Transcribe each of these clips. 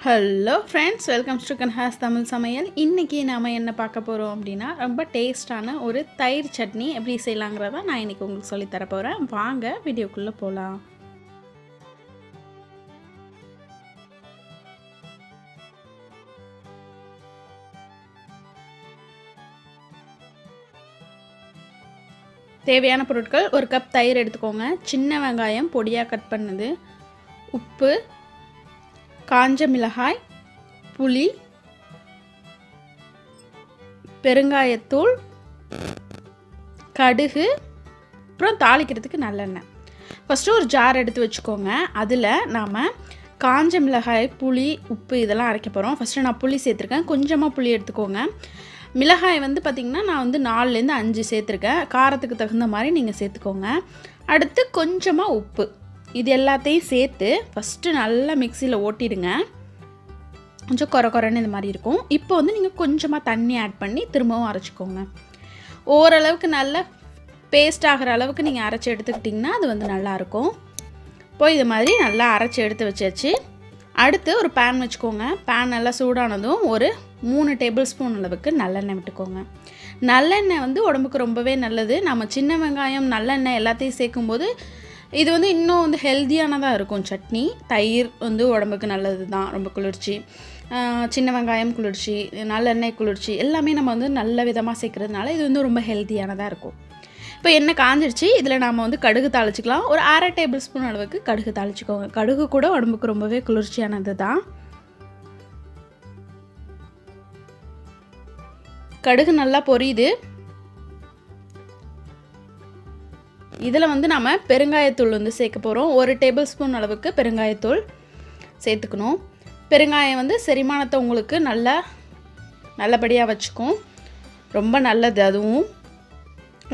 Hello friends welcome to Kanha's Tamil சமையல் இன்றைக்கி நாம் என்ன பார்க்க போகிறோம் அப்படின்னா ரொம்ப டேஸ்டான ஒரு தயிர் சட்னி எப்படி செய்யலாங்கிறத நான் இன்றைக்கி உங்களுக்கு சொல்லித் தர போகிறேன் வாங்க வீடியோக்குள்ளே போகலாம் தேவையான பொருட்கள் ஒரு கப் தயிர் எடுத்துக்கோங்க. சின்ன வெங்காயம் பொடியாக கட் பண்ணது. உப்பு காஞ்ச மிளகாய் புளி பெருங்காயத்தூள் கடுகு அப்புறம் தாளிக்கிறதுக்கு நல்லெண்ணெய். ஃபஸ்ட்டு ஒரு ஜார் எடுத்து வச்சுக்கோங்க. அதில் நாம் காஞ்ச மிளகாய் புளி உப்பு இதெல்லாம் அரைக்க போகிறோம் ஃபஸ்ட்டு நான் புளி சேர்த்துருக்கேன். கொஞ்சமாக புளி எடுத்துக்கோங்க. மிளகாய் வந்து பார்த்திங்கன்னா நான் வந்து நாலுலேருந்து அஞ்சு சேர்த்துருக்கேன். காரத்துக்கு தகுந்த மாதிரி நீங்கள் சேர்த்துக்கோங்க. அடுத்து கொஞ்சமாக உப்பு. இது எல்லாத்தையும் சேர்த்து ஃபஸ்ட்டு நல்லா மிக்சியில் ஓட்டிடுங்க. கொஞ்சம் குறை குறைன்னு இந்த மாதிரி இருக்கும். இப்போ வந்து நீங்கள் கொஞ்சமாக தண்ணி ஆட் பண்ணி திரும்பவும் அரைச்சிக்கோங்க. ஓரளவுக்கு நல்ல பேஸ்ட் ஆகிற அளவுக்கு நீங்கள் அரைச்சி எடுத்துக்கிட்டிங்கன்னா அது வந்து நல்லாயிருக்கும் இப்போ இது மாதிரி நல்லா அரைச்சி எடுத்து வச்சாச்சு. அடுத்து ஒரு பேன் வச்சுக்கோங்க. பேன் நல்லா சூடானதும் ஒரு மூணு டேபிள் ஸ்பூன் அளவுக்கு நல்லெண்ணெய் விட்டுக்கோங்க. நல்லெண்ணெய் வந்து உடம்புக்கு ரொம்பவே நல்லது. நம்ம சின்ன வெங்காயம் நல்லெண்ணெய் எல்லாத்தையும் சேர்க்கும்போது இது வந்து இன்னும் வந்து ஹெல்த்தியானதாக இருக்கும். சட்னி தயிர் வந்து உடம்புக்கு நல்லது தான் ரொம்ப குளிர்ச்சி. சின்ன வெங்காயம் குளிர்ச்சி நல்லெண்ணெய் குளிர்ச்சி எல்லாமே நம்ம வந்து நல்ல விதமாக சேர்க்குறதுனால இது வந்து ரொம்ப ஹெல்த்தியானதாக இருக்கும். இப்போ எண்ணெய் காஞ்சிடுச்சு இதில் நாம் வந்து கடுகு தாளிச்சிக்கலாம். ஒரு அரை டேபிள் ஸ்பூன் அளவுக்கு கடுகு தாளிச்சிக்கோங்க. கடுகு கூட உடம்புக்கு ரொம்பவே குளிர்ச்சியானது தான் கடுகு நல்லா பொரியுது. இதில் வந்து நம்ம பெருங்காயத்தூள் வந்து சேர்க்க போகிறோம் ஒரு டேபிள் ஸ்பூன் அளவுக்கு பெருங்காயத்தூள் சேர்த்துக்கணும். பெருங்காயம் வந்து செரிமானத்தை உங்களுக்கு நல்லா நல்லபடியாக வச்சுக்கும். ரொம்ப நல்லது அதுவும்.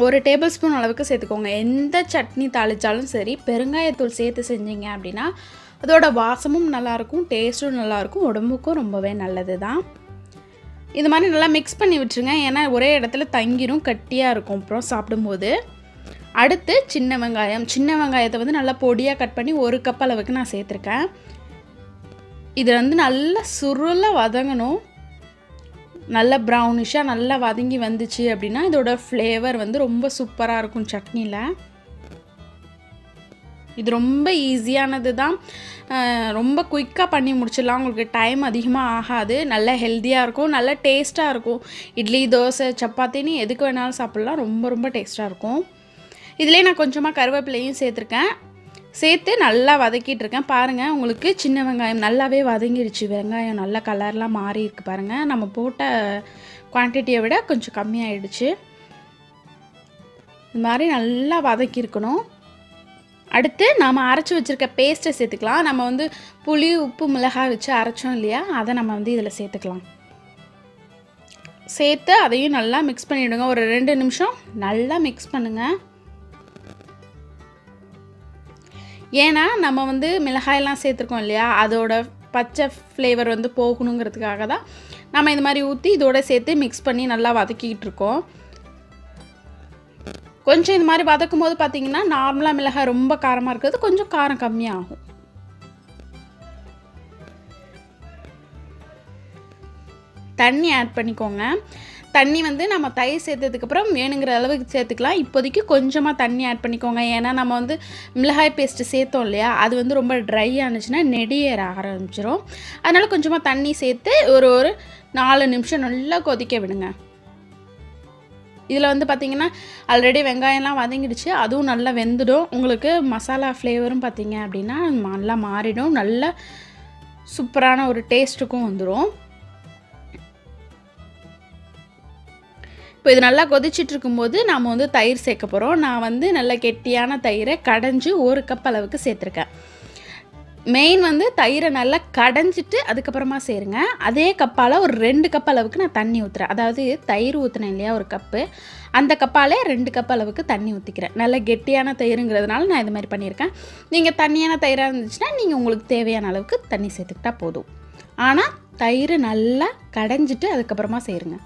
ஒரு டேபிள் ஸ்பூன் அளவுக்கு சேர்த்துக்கோங்க. எந்த சட்னி தாளித்தாலும் சரி பெருங்காயத்தூள் சேர்த்து செஞ்சீங்க அப்படின்னா அதோட வாசமும் நல்லாயிருக்கும் டேஸ்ட்டும் நல்லாயிருக்கும் உடம்புக்கும் ரொம்பவே நல்லது தான். இது மாதிரி நல்லா மிக்ஸ் பண்ணி விட்டுருங்க. ஏன்னா ஒரே இடத்துல தங்கிரும் கட்டியாக இருக்கும். அப்புறம் சாப்பிடும்போது. அடுத்து சின்ன வெங்காயம். சின்ன வெங்காயத்தை வந்து நல்லா பொடியாக கட் பண்ணி ஒரு கப் அளவுக்கு நான் சேர்த்துருக்கேன். இது வந்து நல்லா சுருளாக வதங்கணும். நல்லா ப்ரௌனிஷாக நல்லா வதங்கி வந்துச்சு அப்படின்னா இதோட ஃப்ளேவர் வந்து ரொம்ப சூப்பராக இருக்கும் சட்னியில். இது ரொம்ப ஈஸியானது தான். ரொம்ப குயிக்காக பண்ணி முடிச்சிடலாம். உங்களுக்கு டைம் அதிகமாக ஆகாது. நல்லா ஹெல்த்தியாக இருக்கும். நல்லா டேஸ்ட்டாக இருக்கும். இட்லி தோசை சப்பாத்தின்னு எதுக்கு வேணாலும் சாப்பிட்லாம். ரொம்ப ரொம்ப டேஸ்ட்டாக இருக்கும். இதிலே நான் கொஞ்சமாக கருவேப்பிலையும் சேர்த்துருக்கேன். சேர்த்து நல்லா வதக்கிட்டு இருக்கேன் பாருங்கள் உங்களுக்கு சின்ன வெங்காயம் நல்லாவே வதங்கிடுச்சு வெங்காயம் நல்லா கலர்லாம் மாறி இருக்குது பாருங்கள் நம்ம போட்ட குவான்டிட்டியை விட கொஞ்சம் கம்மியாயிடுச்சு. இது மாதிரி நல்லா வதக்கியிருக்கணும். அடுத்து நாம் அரைச்சி வச்சுருக்க பேஸ்ட்டை சேர்த்துக்கலாம். நம்ம வந்து புளி உப்பு மிளகாய் வச்சு அரைச்சோம் இல்லையா? அதை நம்ம வந்து இதில் சேர்த்துக்கலாம். சேர்த்து அதையும் நல்லா மிக்ஸ் பண்ணிவிடுங்க ஒரு ரெண்டு நிமிஷம் நல்லா மிக்ஸ் பண்ணுங்கள் ஏன்னா நம்ம வந்து மிளகாயெல்லாம் சேர்த்துருக்கோம் இல்லையா? அதோட பச்சை ஃப்ளேவர் வந்து போகணுங்கிறதுக்காக தான் நம்ம இந்த மாதிரி ஊற்றி இதோட சேர்த்து மிக்ஸ் பண்ணி நல்லா வதக்கிக்கிட்டு இருக்கோம் கொஞ்சம் இந்த மாதிரி வதக்கும் போது பார்த்தீங்கன்னா நார்மலாக மிளகாய் ரொம்ப காரமாக இருக்கிறது கொஞ்சம் காரம் கம்மியாகும். தண்ணி ஆட் பண்ணிக்கோங்க. தண்ணி வந்து நம்ம தயிர் சேர்த்ததுக்கப்புறம் வேணுங்கிற அளவுக்கு சேர்த்துக்கலாம். இப்போதைக்கு கொஞ்சமாக தண்ணி ஆட் பண்ணிக்கோங்க. ஏன்னா நம்ம வந்து மிளகாய் பேஸ்ட்டு சேர்த்தோம் இல்லையா? அது வந்து ரொம்ப ட்ரை ஆனிச்சுன்னா நெடியேற ஆரம்பிச்சிடும் அதனால் கொஞ்சமாக தண்ணி சேர்த்து ஒரு ஒரு நாலு நிமிஷம் நல்லா கொதிக்க விடுங்க. இதில் வந்து பார்த்திங்கன்னா ஆல்ரெடி வெங்காயம்லாம் வதங்கிடுச்சு. அதுவும் நல்லா வெந்துடும். உங்களுக்கு மசாலா ஃப்ளேவரும் பார்த்திங்க அப்படின்னா நல்லா மாறிடும். நல்லா சூப்பரான ஒரு டேஸ்ட்டுக்கும் வந்துடும் இப்போ இது நல்லா கொதிச்சிட்டு இருக்கும்போது நாம் வந்து தயிர் சேர்க்க போகிறோம் நான் வந்து நல்ல கெட்டியான தயிரை கடைஞ்சி ஒரு கப் அளவுக்கு சேர்த்துருக்கேன். மெயின் வந்து தயிரை நல்லா கடைஞ்சிட்டு அதுக்கப்புறமா சேருங்க. அதே கப்பால் ஒரு ரெண்டு கப் அளவுக்கு நான் தண்ணி ஊற்றுறேன் அதாவது தயிர் ஊற்றுனேன் இல்லையா ஒரு கப்பு அந்த கப்பாலே ரெண்டு கப் அளவுக்கு தண்ணி ஊற்றிக்கிறேன் நல்ல கெட்டியான தயிருங்கிறதுனால நான் இது மாதிரி பண்ணியிருக்கேன். நீங்கள் தண்ணியான தயிராக இருந்துச்சுன்னா நீங்கள் உங்களுக்கு தேவையான அளவுக்கு தண்ணி சேர்த்துக்கிட்டா போதும். ஆனால் தயிர் நல்லா கடைஞ்சிட்டு அதுக்கப்புறமா சேருங்க.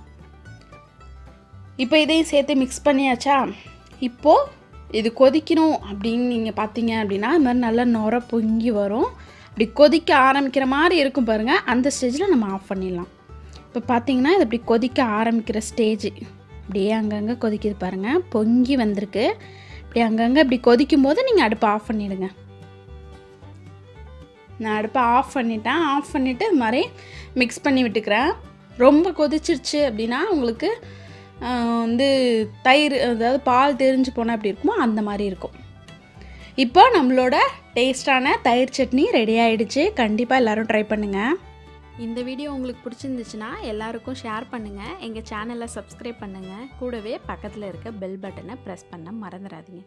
இப்போ இதையும் சேர்த்து மிக்ஸ் பண்ணியாச்சா? இப்போது இது கொதிக்கணும் அப்படின்னு நீங்கள் பார்த்தீங்க அப்படின்னா அது மாதிரி நல்லா நுர பொங்கி வரும். இப்படி கொதிக்க ஆரம்பிக்கிற மாதிரி இருக்கும் பாருங்கள் அந்த ஸ்டேஜில் நம்ம ஆஃப் பண்ணிடலாம். இப்போ பார்த்தீங்கன்னா இது இப்படி கொதிக்க ஆரம்பிக்கிற ஸ்டேஜ் அப்படியே அங்கங்கே கொதிக்குது பாருங்கள் பொங்கி வந்திருக்கு. இப்படி அங்கங்கே இப்படி கொதிக்கும் போது நீங்கள் அடுப்பை ஆஃப் பண்ணிவிடுங்க நான் அடுப்பை ஆஃப் பண்ணிட்டேன். ஆஃப் பண்ணிவிட்டு இது மாதிரி மிக்ஸ் பண்ணி விட்டுக்கிறேன். ரொம்ப கொதிச்சிருச்சு அப்படின்னா உங்களுக்கு வந்து தயிர் அதாவது பால் தெரிஞ்சு போனால் எப்படி இருக்குமோ அந்த மாதிரி இருக்கும். இப்போ நம்மளோட டேஸ்டான தயிர் சட்னி ரெடி ஆகிடுச்சு கண்டிப்பாக எல்லோரும் ட்ரை பண்ணுங்கள் இந்த வீடியோ உங்களுக்கு பிடிச்சிருந்துச்சுன்னா எல்லாருக்கும் ஷேர் பண்ணுங்கள் எங்கள் சேனலை சப்ஸ்கிரைப் பண்ணுங்கள் கூடவே பக்கத்தில் இருக்க பெல் பட்டனை ப்ரெஸ் பண்ண மறந்துடாதீங்க.